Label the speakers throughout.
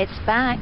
Speaker 1: It's back.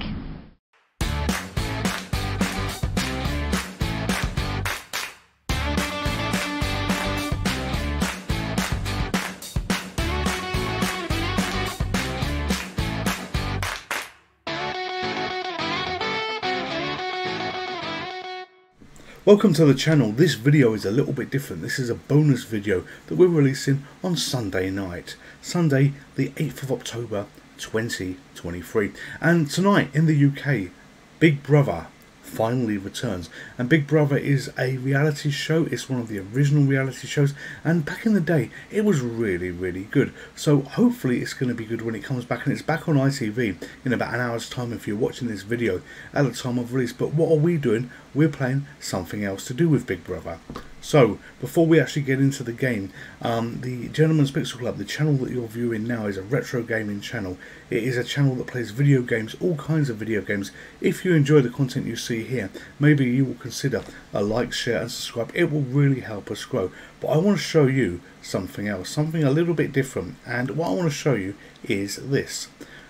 Speaker 2: Welcome to the channel. This video is a little bit different. This is a bonus video that we're releasing on Sunday night. Sunday the 8th of October 2023. And tonight in the UK, Big Brother finally returns. And Big Brother is a reality show. It's one of the original reality shows. And back in the day, it was really, really good. So hopefully it's going to be good when it comes back. And it's back on ITV in about an hour's time if you're watching this video at the time of release. But what are we doing? We're playing something else to do with Big Brother. So, before we actually get into the game, um, the Gentleman's Pixel Club, the channel that you're viewing now, is a retro gaming channel. It is a channel that plays video games, all kinds of video games. If you enjoy the content you see here, maybe you will consider a like, share, and subscribe. It will really help us grow. But I want to show you something else, something a little bit different. And what I want to show you is this.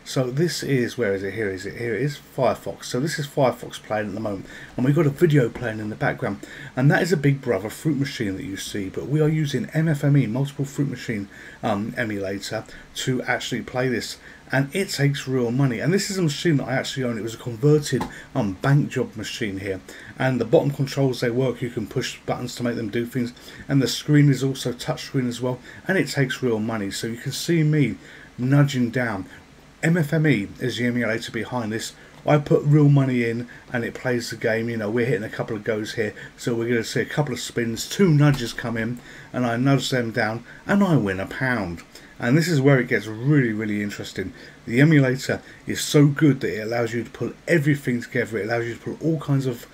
Speaker 2: So this is, where is it? Here is it. Here it is Firefox. So this is Firefox playing at the moment. And we've got a video playing in the background. And that is a Big Brother fruit machine that you see. But we are using MFME, Multiple Fruit Machine um, Emulator, to actually play this. And it takes real money. And this is a machine that I actually own. It was a converted um, bank job machine here. And the bottom controls, they work. You can push buttons to make them do things. And the screen is also touchscreen as well. And it takes real money. So you can see me nudging down MFME is the emulator behind this. I put real money in and it plays the game. You know, we're hitting a couple of goes here. So we're going to see a couple of spins, two nudges come in, and I nudge them down, and I win a pound. And this is where it gets really, really interesting. The emulator is so good that it allows you to pull everything together. It allows you to pull all kinds of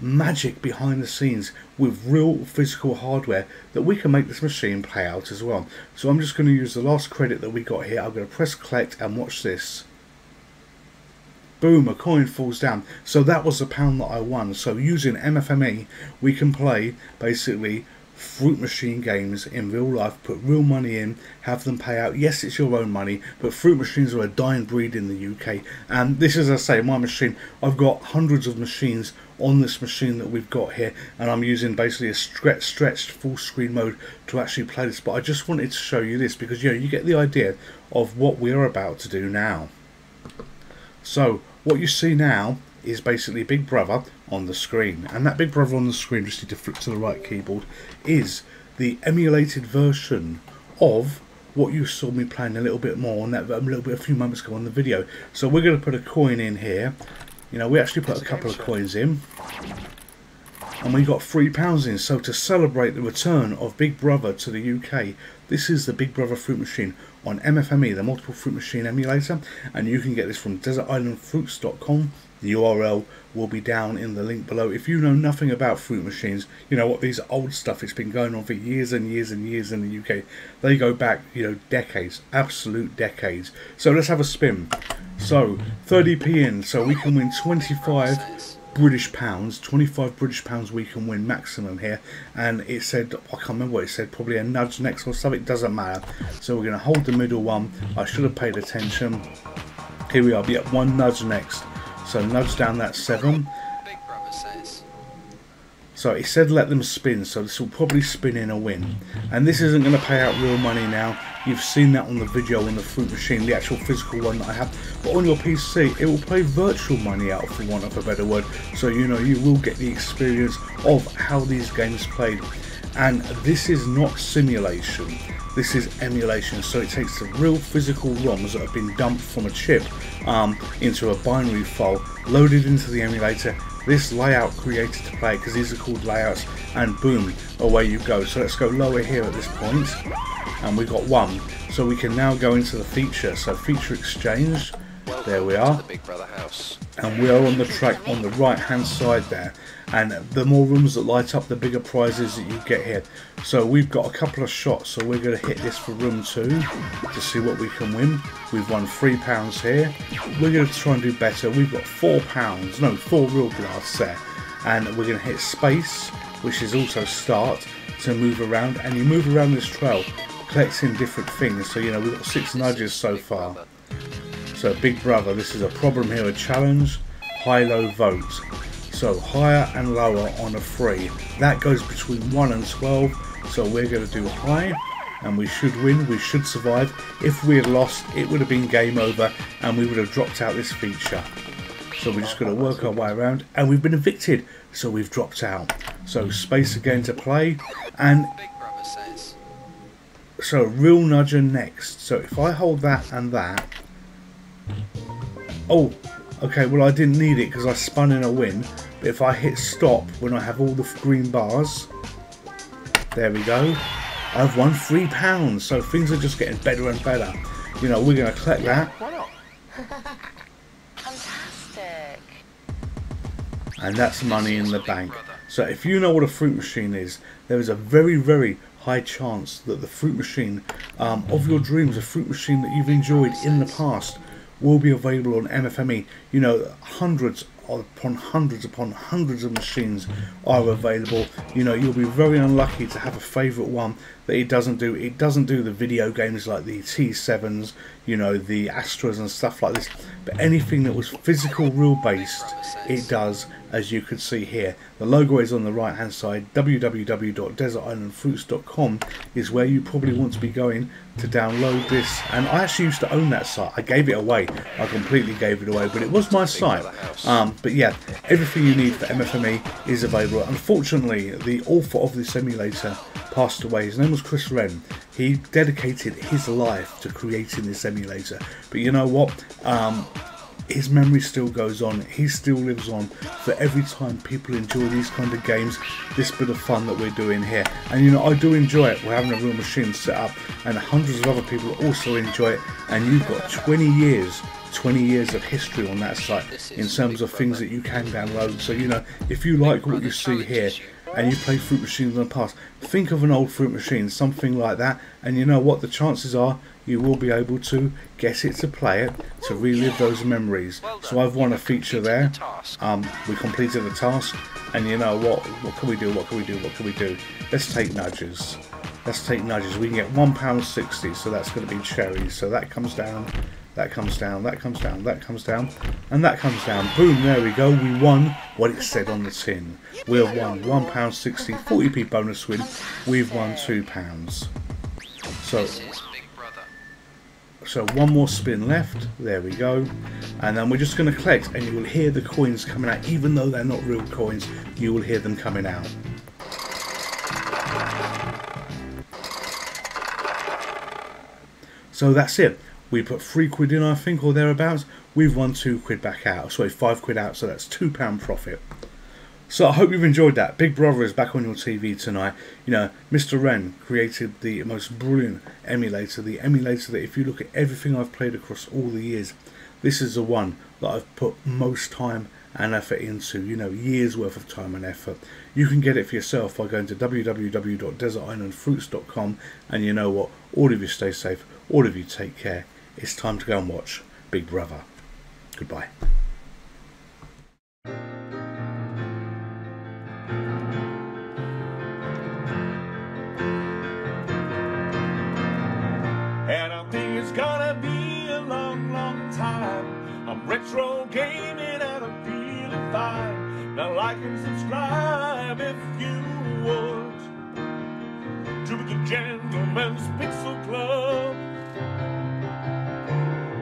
Speaker 2: magic behind the scenes with real physical hardware that we can make this machine play out as well. So I'm just going to use the last credit that we got here. I'm going to press collect and watch this. Boom, a coin falls down. So that was the pound that I won. So using MFME, we can play basically fruit machine games in real life, put real money in, have them pay out. Yes, it's your own money, but fruit machines are a dying breed in the UK. And this is, as I say, my machine. I've got hundreds of machines on this machine that we've got here, and I'm using basically a stretch, stretched full screen mode to actually play this. But I just wanted to show you this because you know you get the idea of what we're about to do now. So what you see now is basically Big Brother on the screen. And that Big Brother on the screen, just need to flip to the right keyboard, is the emulated version of what you saw me playing a little bit more on that a little bit a few moments ago on the video. So we're going to put a coin in here. You know, we actually put a couple of coins in. And we got three pounds in. So to celebrate the return of Big Brother to the UK, this is the Big Brother Fruit Machine on MFME, the Multiple Fruit Machine emulator. And you can get this from desertislandfruits.com the URL will be down in the link below. If you know nothing about fruit machines, you know what these old stuff, it's been going on for years and years and years in the UK. They go back, you know, decades, absolute decades. So let's have a spin. So 30p in, so we can win 25 British pounds, 25 British pounds we can win maximum here. And it said, I can't remember what it said, probably a nudge next or something, doesn't matter. So we're going to hold the middle one. I should have paid attention. Here we are, yep, one nudge next. So nudge down that 7. So he said let them spin, so this will probably spin in a win. And this isn't going to pay out real money now. You've seen that on the video on the fruit machine, the actual physical one that I have. But on your PC, it will play virtual money out, for want of a better word. So you know you will get the experience of how these games played. And this is not simulation. This is emulation, so it takes the real physical ROMs that have been dumped from a chip um, into a binary file, loaded into the emulator, this layout created to play, because these are called layouts, and boom, away you go. So let's go lower here at this point, and we got one. So we can now go into the feature, so feature exchange, there we are. The And we are on the track on the right hand side there. And the more rooms that light up the bigger prizes that you get here. So we've got a couple of shots. So we're going to hit this for room two to see what we can win. We've won three pounds here. We're going to try and do better. We've got four pounds no four real glass there. And we're going to hit space which is also start to move around. And you move around this trail collecting different things. So you know we've got six nudges so far So Big Brother, this is a problem here, a challenge, high-low vote. So higher and lower on a three. That goes between 1 and 12. So we're going to do high and we should win, we should survive. If we had lost, it would have been game over and we would have dropped out this feature. So we're just going to work our way around and we've been evicted, so we've dropped out. So space again to play and so real nudger next. So if I hold that and that, oh, okay, well I didn't need it because I spun in a win. But if I hit stop when I have all the green bars, there we go. I've won three pounds, so things are just getting better and better. You know, we're going to collect that. Fantastic. And that's money in the bank. So if you know what a fruit machine is, there is a very, very high chance that the fruit machine um, of your dreams, a fruit machine that you've enjoyed in the past, will be available on MFME. You know, hundreds upon hundreds upon hundreds of machines are available. You know, you'll be very unlucky to have a favourite one that it doesn't do. It doesn't do the video games like the T7s, you know, the Astras and stuff like this. But anything that was physical, rule based, it does, as you can see here. The logo is on the right hand side. www.desertislandfruits.com is where you probably want to be going to download this. And I actually used to own that site. I gave it away. I completely gave it away, but it was my site. Um, but yeah, everything you need for MFME is available. Unfortunately, the author of this emulator passed away. His name was Chris Wren. He dedicated his life to creating this emulator. But you know what? Um, his memory still goes on. He still lives on for every time people enjoy these kind of games, this bit of fun that we're doing here. And you know, I do enjoy it. We're having a real machine set up, and hundreds of other people also enjoy it. And you've got 20 years 20 years of history on that site in terms of things that you can download. So, you know, if you like what you see here, and you play fruit machines in the past, think of an old fruit machine, something like that, and you know what? The chances are you will be able to get it to play it to relive those memories. So I've won a feature there. Um, we completed the task, and you know what? What can we do? What can we do? What can we do? Let's take nudges. Let's take nudges. We can get one pound sixty, so that's going to be cherries. So that comes down that comes down, that comes down, that comes down, and that comes down. Boom, there we go. We won what it said on the tin. We have won £1.60, 40p bonus win. We've won £2. So, so one more spin left. There we go. And then we're just going to collect, and you will hear the coins coming out. Even though they're not real coins, you will hear them coming out. So that's it we put three quid in, I think, or thereabouts. We've won two quid back out. Sorry, five quid out, so that's two pound profit. So I hope you've enjoyed that. Big Brother is back on your TV tonight. You know, Mr. Wren created the most brilliant emulator. The emulator that, if you look at everything I've played across all the years, this is the one that I've put most time and effort into. You know, years worth of time and effort. You can get it for yourself by going to www.desertislandfruits.com. And you know what? All of you stay safe. All of you take care it's time to go and watch Big Brother. Goodbye.
Speaker 1: And I think it's gonna be a long, long time. I'm retro gaming feeling fine. Now like and subscribe if you would to the Gentleman's Pixel Club.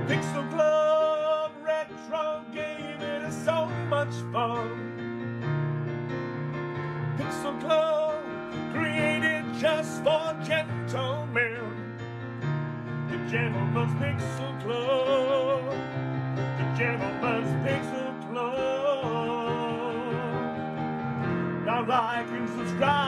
Speaker 1: Pixel Club Retro Gaming is so much fun. Pixel Club created just for gentlemen. The Gentleman's Pixel Club. The Gentleman's Pixel Club. Now like and subscribe.